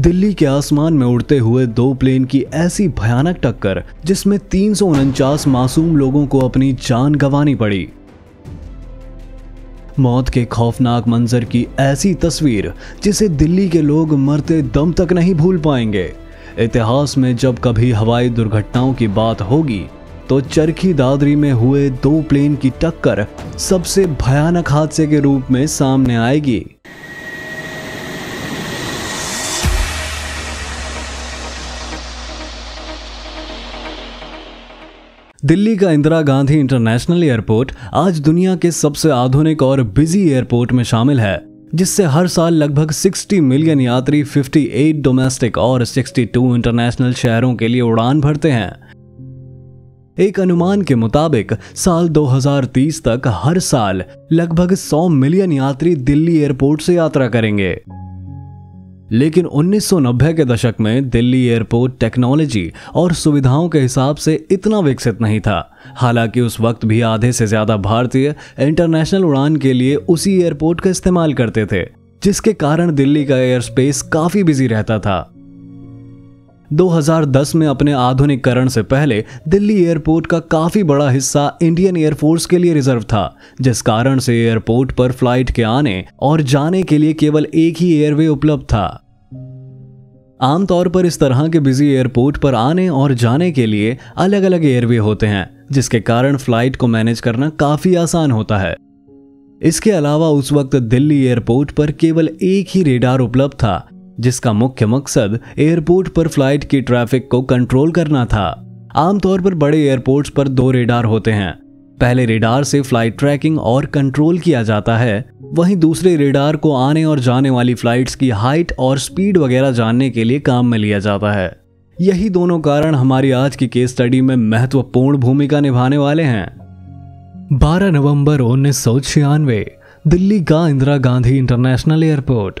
दिल्ली के आसमान में उड़ते हुए दो प्लेन की ऐसी भयानक टक्कर, जिसमें तीन मासूम लोगों को अपनी जान गंवानी पड़ी। मौत के खौफनाक मंजर की ऐसी तस्वीर, जिसे दिल्ली के लोग मरते दम तक नहीं भूल पाएँगे। इतिहास में जब कभी हवाई दुर्घटनाओं की बात होगी तो चरखी दादरी में हुए दो प्लेन की टक्कर सबसे भयानक हादसे के रूप में सामने आएगी। दिल्ली का इंदिरा गांधी इंटरनेशनल एयरपोर्ट आज दुनिया के सबसे आधुनिक और बिज़ी एयरपोर्ट में शामिल है, जिससे हर साल लगभग 60 मिलियन यात्री 58 डोमेस्टिक और 62 इंटरनेशनल शहरों के लिए उड़ान भरते हैं। एक अनुमान के मुताबिक, साल 2030 तक हर साल लगभग 100 मिलियन यात्री दिल्ली एयरपोर्ट से यात्रा करेंगे। लेकिन 1990 के दशक में दिल्ली एयरपोर्ट टेक्नोलॉजी और सुविधाओं के हिसाब से इतना विकसित नहीं था। हालाँकि उस वक्त भी आधे से ज़्यादा भारतीय इंटरनेशनल उड़ान के लिए उसी एयरपोर्ट का इस्तेमाल करते थे, जिसके कारण दिल्ली का एयर स्पेस काफ़ी बिज़ी रहता था। 2010 में अपने आधुनिकरण से पहले दिल्ली एयरपोर्ट का काफ़ी बड़ा हिस्सा इंडियन एयरफोर्स के लिए रिज़र्व था, जिस कारण से एयरपोर्ट पर फ़्लाइट के आने और जाने के लिए केवल एक ही एयरवे उपलब्ध था। आमतौर पर इस तरह के बिज़ी एयरपोर्ट पर आने और जाने के लिए अलग अलग एयरवे होते हैं, जिसके कारण फ़्लाइट को मैनेज करना काफ़ी आसान होता है। इसके अलावा उस वक्त दिल्ली एयरपोर्ट पर केवल एक ही रेडार उपलब्ध था जिसका मुख्य मकसद एयरपोर्ट पर फ़्लाइट की ट्रैफ़िक को कंट्रोल करना था। आमतौर पर बड़े एयरपोर्ट्स पर दो रेडार होते हैं। पहले रेडार से फ़्लाइट ट्रैकिंग और कंट्रोल किया जाता है। वहीं दूसरे रेडार को आने और जाने वाली फ्लाइट्स की हाइट और स्पीड वगैरह जानने के लिए काम में लिया जाता है। यही दोनों कारण हमारी आज की केस स्टडी में महत्वपूर्ण भूमिका निभाने वाले हैं। 12 नवंबर उन्नीस दिल्ली का Indira Gandhi international airport.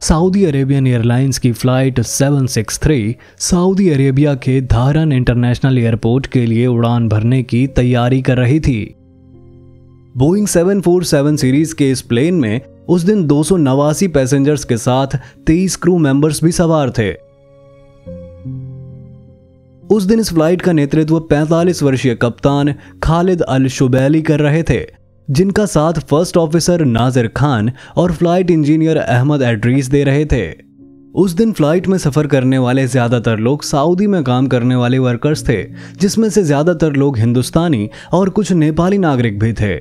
Saudi Arabian Airlines की फ़्लाइट 763 सऊदी अरेबिया के धारन इंटरनेशनल एयरपोर्ट के लिए उड़ान भरने की तैयारी कर रही थी। बोइंग 747 सीरीज़ के इस प्लेन में उस दिन दो सौ नवासी पैसेंजर्स के साथ 23 क्रू मेंबर्स भी सवार थे। उस दिन इस फ़्लाइट का नेतृत्व 45 वर्षीय कप्तान खालिद अल शुबैली कर रहे थे। जिनका साथ फ़र्स्ट ऑफिसर नाजिर खान और फ़्लाइट इंजीनियर अहमद एड्रीस दे रहे थे। उस दिन फ़्लाइट में सफ़र करने वाले ज़्यादातर लोग सऊदी में काम करने वाले वर्कर्स थे, जिसमें से ज़्यादातर लोग हिंदुस्तानी और कुछ नेपाली नागरिक भी थे।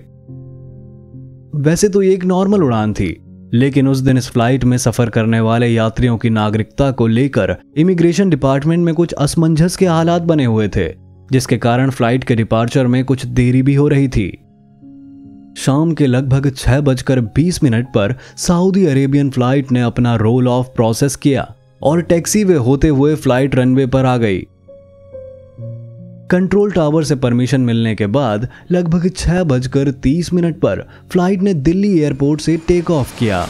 वैसे तो ये एक नॉर्मल उड़ान थी, लेकिन उस दिन इस फ़्लाइट में सफ़र करने वाले यात्रियों की नागरिकता को लेकर इमिग्रेशन डिपार्टमेंट में कुछ असमंजस के हालात बने हुए थे, जिसके कारण फ़्लाइट के डिपार्चर में कुछ देरी भी हो रही थी। शाम के लगभग छह बजकर बीस मिनट पर सऊदी अरेबियन फ़्लाइट ने अपना रोल ऑफ़ प्रोसेस किया और टैक्सी वे होते हुए फ़्लाइट रनवे पर आ गई। कंट्रोल टावर से परमिशन मिलने के बाद लगभग छह बजकर तीस मिनट पर फ़्लाइट ने दिल्ली एयरपोर्ट से टेक ऑफ़ किया।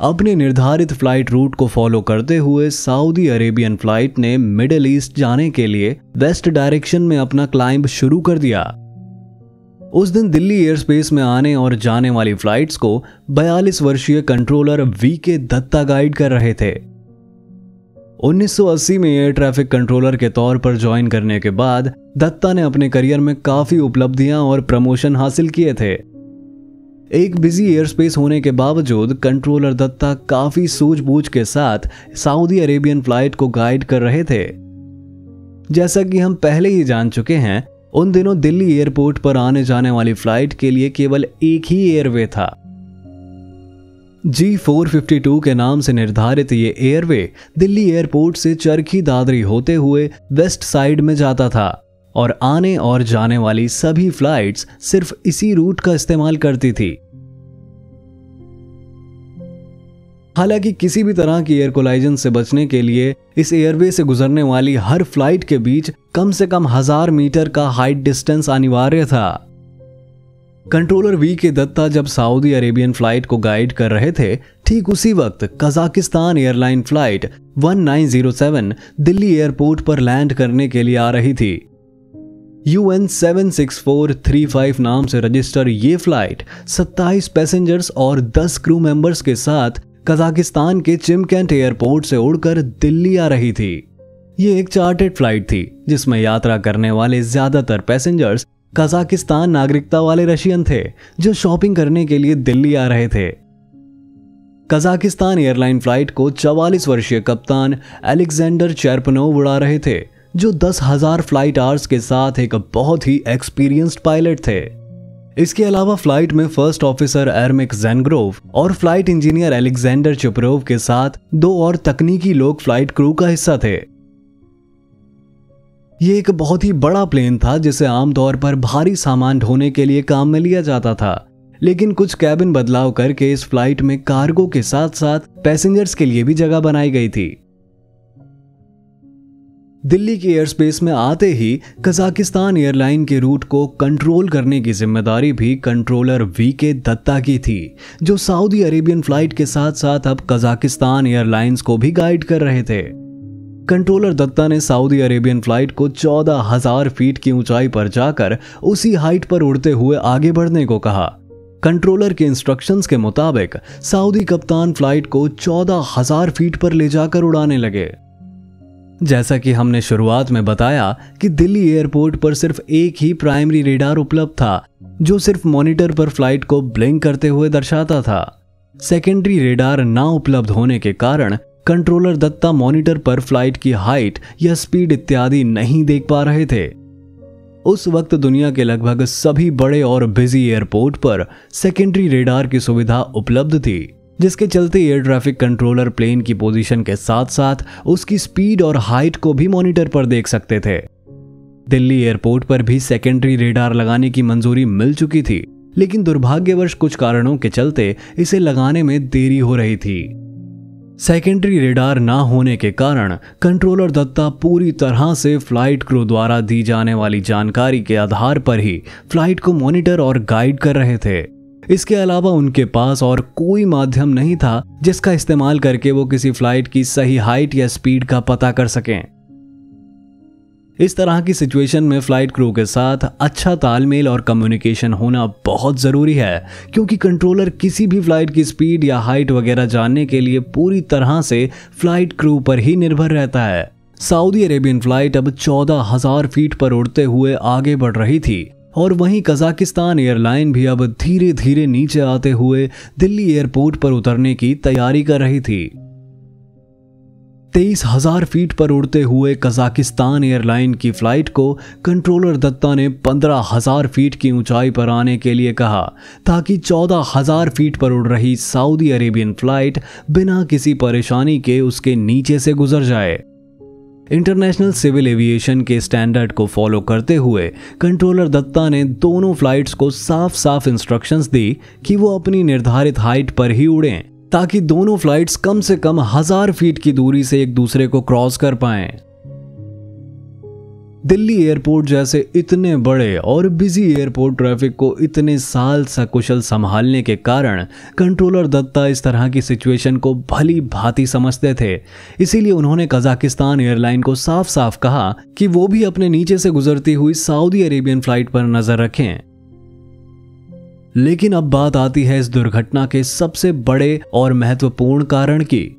अपने निर्धारित फ़्लाइट रूट को फॉलो करते हुए सऊदी अरेबियन फ़्लाइट ने मिडिल ईस्ट जाने के लिए वेस्ट डायरेक्शन में अपना क्लाइंब शुरू कर दिया। उस दिन दिल्ली एयर स्पेस में आने और जाने वाली फ्लाइट्स को 42 वर्षीय controller we K Dutta guide कर रहे थे। 1980 में एयर ट्रैफ़िक कंट्रोलर के तौर पर ज्वाइन करने के बाद दत्ता ने अपने करियर में काफ़ी उपलब्धियाँ और प्रमोशन हासिल किए थे। एक बिज़ी एयर स्पेस होने के बावजूद कंट्रोलर दत्ता काफ़ी सूझबूझ के साथ सऊदी अरेबियन फ़्लाइट को गाइड कर रहे थे। जैसा कि हम पहले ही जान चुके हैं, उन दिनों दिल्ली एयरपोर्ट पर आने जाने वाली फ़्लाइट के लिए केवल एक ही एयरवे था। जी 452 के नाम से निर्धारित ये एयरवे दिल्ली एयरपोर्ट से चरखी दादरी होते हुए वेस्ट साइड में जाता था और आने और जाने वाली सभी फ्लाइट्स सिर्फ़ इसी रूट का इस्तेमाल करती थी। हालाँकि किसी भी तरह की एयर कोलाइजन से बचने के लिए इस एयरवे से गुजरने वाली हर फ़्लाइट के बीच कम से कम हज़ार मीटर का हाइट डिस्टेंस अनिवार्य था। कंट्रोलर वी के दत्ता जब सऊदी अरेबियन फ़्लाइट को गाइड कर रहे थे, ठीक उसी वक्त Kazakhstan airline flight 1907 Delhi airport पर लैंड करने के लिए आ रही थी। U N seven six four three five नाम से रजिस्टर ये फ़्लाइट 27 पैसेंजर्स और 10 क्रू मेंबर्स के साथ कजाकिस्तान के चिमकैंट एयरपोर्ट से उड़कर दिल्ली आ रही थी। ये एक चार्टेड फ़्लाइट थी, जिसमें यात्रा करने वाले ज़्यादातर पैसेंजर्स कजाकिस्तान नागरिकता वाले रशियन थे, जो शॉपिंग करने के लिए दिल्ली आ रहे थे। कजाकिस्तान एयरलाइन फ़्लाइट को 44 वर्षीय कप्तान एलेक्जेंडर चैरपनोव उड़ा रहे थे, जो दस हज़ार फ़्लाइट आवर्स के साथ एक बहुत ही एक्सपीरियंस्ड पायलट थे। इसके अलावा फ़्लाइट में फ़र्स्ट ऑफिसर एरमिक जेनग्रोव और फ़्लाइट इंजीनियर एलेक्जेंडर चुपरोव के साथ दो और तकनीकी लोग फ़्लाइट क्रू का हिस्सा थे। ये एक बहुत ही बड़ा प्लेन था, जिसे आमतौर पर भारी सामान ढोने के लिए काम में लिया जाता था। लेकिन कुछ कैबिन बदलाव करके इस फ़्लाइट में कार्गो के साथ साथ पैसेंजर्स के लिए भी जगह बनाई गई थी। दिल्ली के एयर स्पेस में आते ही कजाकिस्तान एयरलाइन के रूट को कंट्रोल करने की ज़िम्मेदारी भी कंट्रोलर वी के दत्ता की थी, जो सऊदी अरेबियन फ़्लाइट के साथ साथ अब कजाकिस्तान एयरलाइंस को भी गाइड कर रहे थे। कंट्रोलर दत्ता ने सऊदी अरेबियन फ़्लाइट को चौदह हज़ार फीट की ऊंचाई पर जाकर उसी हाइट पर उड़ते हुए आगे बढ़ने को कहा। कंट्रोलर के इंस्ट्रक्शंस के मुताबिक सऊदी कप्तान फ़्लाइट को चौदह हज़ार फीट पर ले जाकर उड़ाने लगे। जैसा कि हमने शुरुआत में बताया कि दिल्ली एयरपोर्ट पर सिर्फ़ एक ही प्राइमरी रेडार उपलब्ध था, जो सिर्फ़ मॉनिटर पर फ़्लाइट को ब्लिंक करते हुए दर्शाता था। सेकेंडरी रेडार ना उपलब्ध होने के कारण कंट्रोलर दत्ता मॉनिटर पर फ़्लाइट की हाइट या स्पीड इत्यादि नहीं देख पा रहे थे। उस वक्त दुनिया के लगभग सभी बड़े और बिज़ी एयरपोर्ट पर सेकेंडरी रेडार की सुविधा उपलब्ध थी। जिसके चलते एयर ट्रैफ़िक कंट्रोलर प्लेन की पोजीशन के साथ साथ उसकी स्पीड और हाइट को भी मॉनिटर पर देख सकते थे। दिल्ली एयरपोर्ट पर भी सेकेंडरी रेडार लगाने की मंजूरी मिल चुकी थी, लेकिन दुर्भाग्यवश कुछ कारणों के चलते इसे लगाने में देरी हो रही थी। सेकेंडरी रेडार ना होने के कारण कंट्रोलर दत्ता पूरी तरह से फ़्लाइट क्रू द्वारा दी जाने वाली जानकारी के आधार पर ही फ़्लाइट को मॉनिटर और गाइड कर रहे थे। इसके अलावा उनके पास और कोई माध्यम नहीं था जिसका इस्तेमाल करके वो किसी फ़्लाइट की सही हाइट या स्पीड का पता कर सकें। इस तरह की सिचुएशन में फ़्लाइट क्रू के साथ अच्छा तालमेल और कम्युनिकेशन होना बहुत ज़रूरी है, क्योंकि कंट्रोलर किसी भी फ़्लाइट की स्पीड या हाइट वगैरह जानने के लिए पूरी तरह से फ़्लाइट क्रू पर ही निर्भर रहता है। सऊदी अरेबियन फ़्लाइट अब चौदह हज़ार फीट पर उड़ते हुए आगे बढ़ रही थी। और वहीं कजाकिस्तान एयरलाइन भी अब धीरे धीरे नीचे आते हुए दिल्ली एयरपोर्ट पर उतरने की तैयारी कर रही थी। तेईस हज़ार फीट पर उड़ते हुए कजाकिस्तान एयरलाइन की फ़्लाइट को कंट्रोलर दत्ता ने पंद्रह हज़ार फीट की ऊंचाई पर आने के लिए कहा, ताकि चौदह हज़ार फीट पर उड़ रही सऊदी अरेबियन फ़्लाइट बिना किसी परेशानी के उसके नीचे से गुजर जाए। इंटरनेशनल सिविल एविएशन के स्टैंडर्ड को फॉलो करते हुए कंट्रोलर दत्ता ने दोनों फ्लाइट्स को साफ़ साफ़ इंस्ट्रक्शंस दी कि वो अपनी निर्धारित हाइट पर ही उड़ें, ताकि दोनों फ्लाइट्स कम से कम हज़ार फीट की दूरी से एक दूसरे को क्रॉस कर पाएँ। दिल्ली एयरपोर्ट जैसे इतने बड़े और बिज़ी एयरपोर्ट ट्रैफ़िक को इतने साल सकुशल संभालने के कारण कंट्रोलर दत्ता इस तरह की सिचुएशन को भली भांति समझते थे। इसीलिए उन्होंने कजाकिस्तान एयरलाइन को साफ़ साफ़ कहा कि वो भी अपने नीचे से गुजरती हुई सऊदी अरेबियन फ़्लाइट पर नज़र रखें। लेकिन अब बात आती है इस दुर्घटना के सबसे बड़े और महत्वपूर्ण कारण की।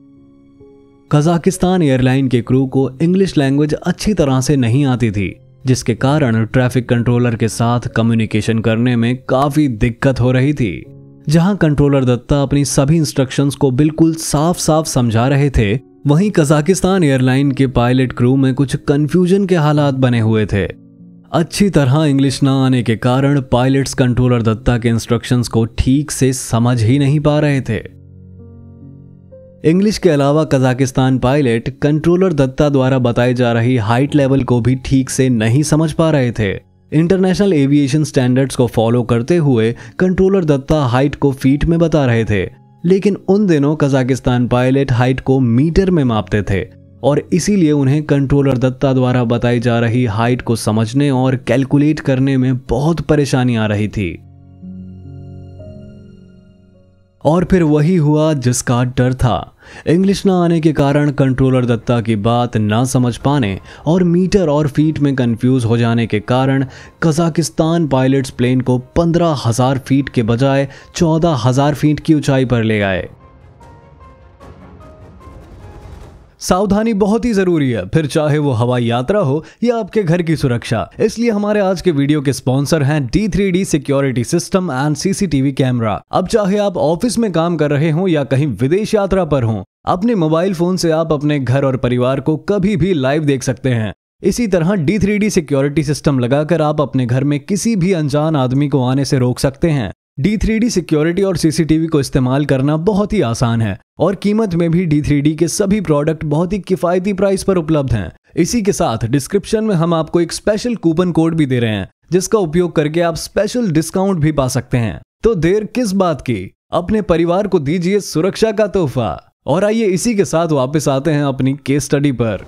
कजाकिस्तान एयरलाइन के क्रू को इंग्लिश लैंग्वेज अच्छी तरह से नहीं आती थी, जिसके कारण ट्रैफ़िक कंट्रोलर के साथ कम्युनिकेशन करने में काफ़ी दिक्कत हो रही थी। जहाँ कंट्रोलर दत्ता अपनी सभी इंस्ट्रक्शंस को बिल्कुल साफ़ साफ़ समझा रहे थे, वहीं कजाकिस्तान एयरलाइन के पायलट क्रू में कुछ कंफ्यूजन के हालात बने हुए थे। अच्छी तरह इंग्लिश ना आने के कारण पायलट्स कंट्रोलर दत्ता के इंस्ट्रक्शंस को ठीक से समझ ही नहीं पा रहे थे। इंग्लिश के अलावा कजाकिस्तान पायलट कंट्रोलर दत्ता द्वारा बताई जा रही हाइट लेवल को भी ठीक से नहीं समझ पा रहे थे। इंटरनेशनल एविएशन स्टैंडर्ड्स को फॉलो करते हुए कंट्रोलर दत्ता हाइट को फीट में बता रहे थे, लेकिन उन दिनों कजाकिस्तान पायलट हाइट को मीटर में मापते थे, और इसीलिए उन्हें कंट्रोलर दत्ता द्वारा बताई जा रही हाइट को समझने और कैलकुलेट करने में बहुत परेशानी आ रही थी। और फिर वही हुआ जिसका डर था। इंग्लिश ना आने के कारण कंट्रोलर दत्ता की बात ना समझ पाने और मीटर और फीट में कंफ्यूज हो जाने के कारण कजाकिस्तान पायलट्स प्लेन को पंद्रह हज़ार फीट के बजाय चौदह हज़ार फीट की ऊंचाई पर ले आए। सावधानी बहुत ही ज़रूरी है। फिर चाहे वो हवाई यात्रा हो या आपके घर की सुरक्षा। इसलिए हमारे आज के वीडियो के स्पॉन्सर हैं D three D security system and CCTV camera. अब चाहे आप ऑफ़िस में काम कर रहे हो या कहीं विदेश यात्रा पर हो, अपने मोबाइल फ़ोन से आप अपने घर और परिवार को कभी भी लाइव देख सकते हैं। इसी तरह D three D security system लगाकर आप अपने घर में किसी भी अनजान आदमी को आने से रोक सकते हैं। डी सिक्योरिटी और सीसीटीवी को इस्तेमाल करना बहुत ही आसान है और कीमत में भी डी के सभी प्रोडक्ट बहुत ही किफायती प्राइस पर उपलब्ध हैं। इसी के साथ डिस्क्रिप्शन में हम आपको एक स्पेशल कूपन कोड भी दे रहे हैं, जिसका उपयोग करके आप स्पेशल डिस्काउंट भी पा सकते हैं। तो देर किस बात की? अपने परिवार को दीजिए सुरक्षा का तोहफा। और आइए इसी के साथ वापस आते हैं अपनी केस स्टडी पर।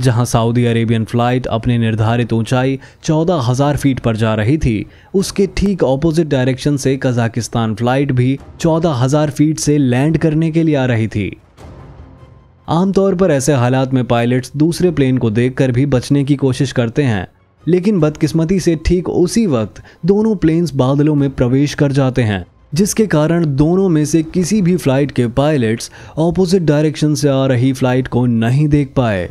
जहाँ सऊदी अरेबियन फ़्लाइट अपनी निर्धारित ऊंचाई चौदह हज़ार फीट पर जा रही थी। उसके ठीक ऑपोजिट डायरेक्शन से कजाकिस्तान फ़्लाइट भी चौदह हज़ार फीट से लैंड करने के लिए आ रही थी। आमतौर पर ऐसे हालात में पायलट्स दूसरे प्लेन को देखकर भी बचने की कोशिश करते हैं, लेकिन बदकिस्मती से ठीक उसी वक्त दोनों प्लेन्स बादलों में प्रवेश कर जाते हैं, जिसके कारण दोनों में से किसी भी फ़्लाइट के पायलट्स ऑपोजिट डायरेक्शन से आ रही फ़्लाइट को नहीं देख पाए।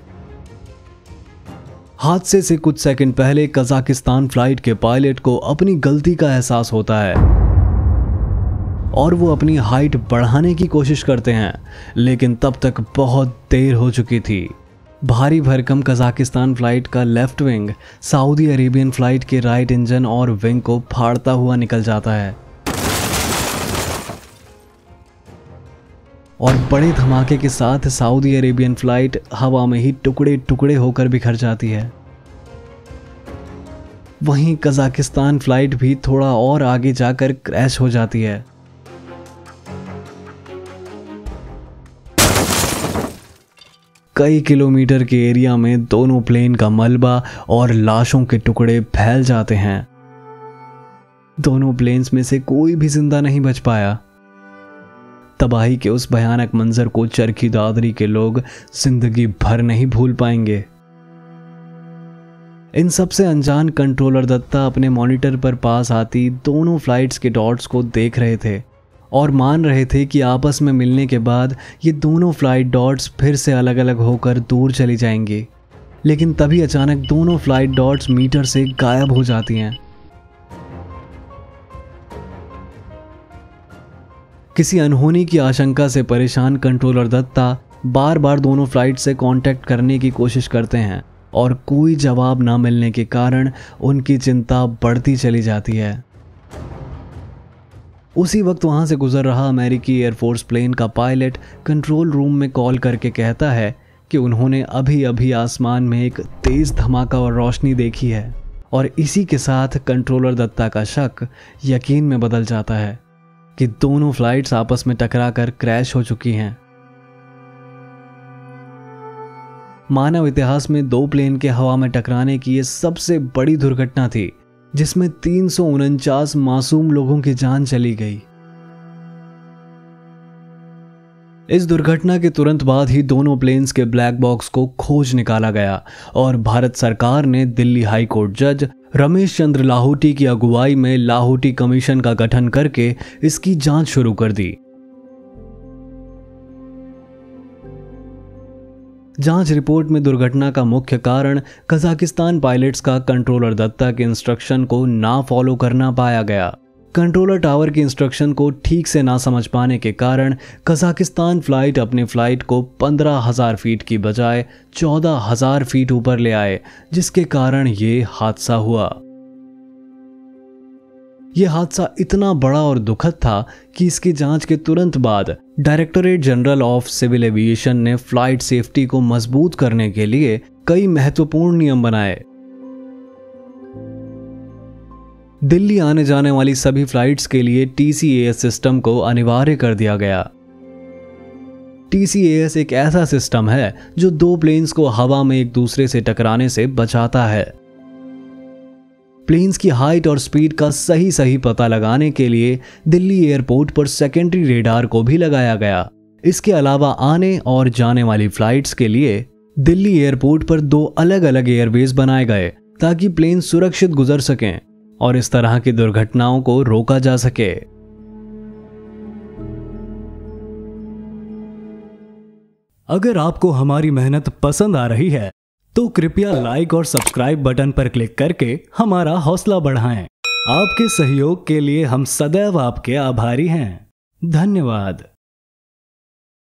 हादसे से कुछ सेकंड पहले कजाकिस्तान फ़्लाइट के पायलट को अपनी गलती का एहसास होता है। और वो अपनी हाइट बढ़ाने की कोशिश करते हैं, लेकिन तब तक बहुत देर हो चुकी थी। भारी भरकम कजाकिस्तान फ़्लाइट का left wing Saudi Arabian flight के राइट इंजन और विंग को फाड़ता हुआ निकल जाता है। और बड़े धमाके के साथ सऊदी अरेबियन फ़्लाइट हवा में ही टुकड़े टुकड़े होकर बिखर जाती है। वहीं कजाकिस्तान फ़्लाइट भी थोड़ा और आगे जाकर क्रैश हो जाती है। कई किलोमीटर के एरिया में दोनों प्लेन का मलबा और लाशों के टुकड़े फैल जाते हैं। दोनों प्लेन्स में से कोई भी ज़िंदा नहीं बच पाया। तबाही के उस भयानक मंजर को चरखी दादरी के लोग ज़िंदगी भर नहीं भूल पाएँगे। इन सबसे अनजान कंट्रोलर दत्ता अपने मॉनिटर पर पास आती दोनों फ्लाइट्स के डॉट्स को देख रहे थे और मान रहे थे कि आपस में मिलने के बाद ये दोनों फ़्लाइट डॉट्स फिर से अलग अलग होकर दूर चली जाएँगी। लेकिन तभी अचानक दोनों फ़्लाइट डॉट्स मीटर से गायब हो जाती हैं। किसी अनहोनी की आशंका से परेशान कंट्रोलर दत्ता बार बार दोनों फ़्लाइट से कांटेक्ट करने की कोशिश करते हैं और कोई जवाब ना मिलने के कारण उनकी चिंता बढ़ती चली जाती है। उसी वक्त वहाँ से गुजर रहा अमेरिकी एयरफोर्स प्लेन का पायलट कंट्रोल रूम में कॉल करके कहता है कि उन्होंने अभी अभी आसमान में एक तेज धमाका और रोशनी देखी है और इसी के साथ कंट्रोलर दत्ता का शक यकीन में बदल जाता है। कि दोनों फ्लाइट्स आपस में टकरा कर क्रैश हो चुकी हैं। मानव इतिहास में दो प्लेन के हवा में टकराने की यह सबसे बड़ी दुर्घटना थी, जिसमें तीन सौ उनचास मासूम लोगों की जान चली गई। इस दुर्घटना के तुरंत बाद ही दोनों प्लेन्स के ब्लैक बॉक्स को खोज निकाला गया और भारत सरकार ने दिल्ली हाई कोर्ट जज रमेश चंद्र लाहौटी की अगुवाई में लाहौटी कमीशन का गठन करके इसकी जाँच शुरू कर दी। जाँच रिपोर्ट में दुर्घटना का मुख्य कारण कजाकिस्तान पायलट्स का कंट्रोलर दत्ता के इंस्ट्रक्शन को ना फॉलो करना पाया गया। कंट्रोलर टावर के इंस्ट्रक्शन को ठीक से ना समझ पाने के कारण कजाकिस्तान फ़्लाइट अपनी फ़्लाइट को पंद्रह हज़ार फीट की बजाय चौदह हज़ार फीट ऊपर ले आए, जिसके कारण ये हादसा हुआ। ये हादसा इतना बड़ा और दुखद था कि इसकी जाँच के तुरंत बाद directorate general of civil aviation ने फ़्लाइट सेफ्टी को मज़बूत करने के लिए कई महत्वपूर्ण नियम बनाए। दिल्ली आने जाने वाली सभी फ्लाइट्स के लिए टीसीएएस सिस्टम को अनिवार्य कर दिया गया। टीसीएएस एक ऐसा सिस्टम है जो दो प्लेन्स को हवा में एक दूसरे से टकराने से बचाता है। प्लेन्स की हाइट और स्पीड का सही सही पता लगाने के लिए दिल्ली एयरपोर्ट पर सेकेंडरी रेडार को भी लगाया गया। इसके अलावा आने और जाने वाली फ्लाइट्स के लिए दिल्ली एयरपोर्ट पर दो अलग अलग एयरवेज बनाए गए ताकि प्लेन सुरक्षित गुजर सकें। और इस तरह की दुर्घटनाओं को रोका जा सके। अगर आपको हमारी मेहनत पसंद आ रही है तो कृपया लाइक और सब्सक्राइब बटन पर क्लिक करके हमारा हौसला बढ़ाएँ। आपके सहयोग के लिए हम सदैव आपके आभारी हैं। धन्यवाद।